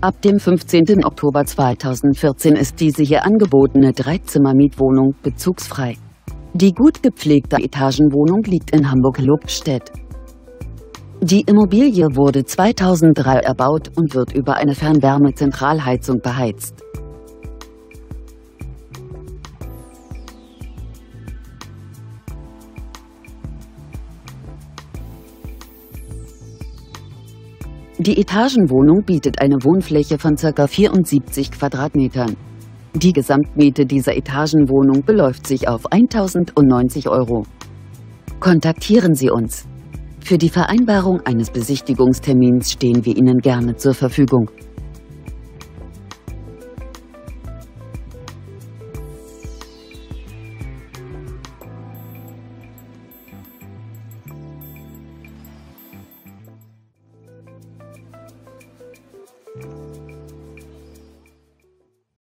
Ab dem 15. Oktober 2014 ist diese hier angebotene Dreizimmer-Mietwohnung bezugsfrei. Die gut gepflegte Etagenwohnung liegt in Hamburg-Lobstedt. Die Immobilie wurde 2003 erbaut und wird über eine Fernwärmezentralheizung beheizt. Die Etagenwohnung bietet eine Wohnfläche von ca. 74 Quadratmetern. Die Gesamtmiete dieser Etagenwohnung beläuft sich auf 1090 Euro. Kontaktieren Sie uns. Für die Vereinbarung eines Besichtigungstermins stehen wir Ihnen gerne zur Verfügung.